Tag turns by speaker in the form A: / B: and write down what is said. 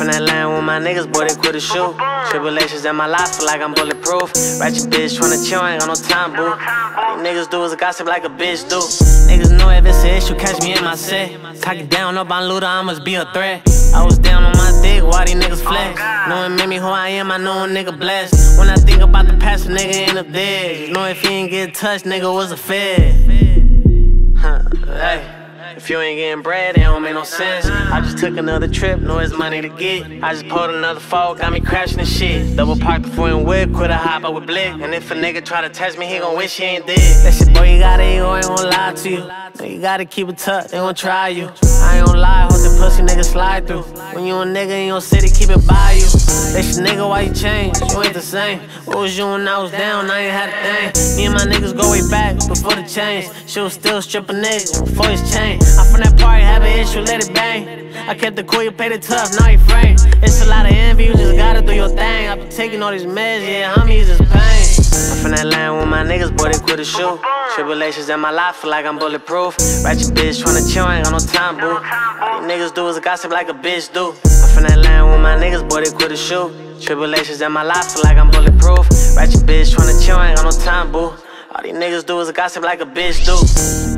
A: I'm that land with my niggas, boy, they quit a shoe. Tribulations in my life, feel like I'm bulletproof. Ratchet bitch, tryna chill, ain't got no time, boo. All these niggas do is gossip like a bitch do. Niggas know if it's an issue, catch me in my set. Cock it down, up on Louda, I must be a threat. I was down on my dick, why these niggas flex? Knowing made me who I am, I know a nigga blessed. When I think about the past, nigga end up dead. Know if he ain't get touched, nigga was a fed. Huh, hey. If you ain't getting bread, it don't make no sense. I just took another trip, know it's money to get. I just pulled another fall, got me crashing the shit. Double parked the foreign whip, quit a hop I with blick. And if a nigga try to test me, he gon' wish he ain't dead. That shit, boy, you got I ain't gon' lie to you. You gotta keep it tucked, they gon' try you. I ain't gon' lie, hope the pussy nigga slide through. When you a nigga in your city, keep it by you. That shit, nigga, why you change? You ain't the same. What was you when I was down? I ain't had a thing. Me and my niggas go way back before the change. She was still stripping niggas before his chain. I'm from that party, have an issue, let it bang. I kept the cool, you paid it tough, now you frame. It's a lot of envy, you just gotta do your thing. I've been taking all these meds, yeah, homies is pain. I'm from that land with my niggas, boy, they quit the shoot. Tribulations in my life, feel like I'm bulletproof. Ratchet bitch tryna chill, ain't got no time, boo. All these niggas do is gossip like a bitch do. I'm from that land with my niggas, boy, they quit the shoot. Tribulations in my life, feel like I'm bulletproof. Ratchet bitch tryna chill, ain't got no time, boo. All these niggas do is gossip like a bitch do.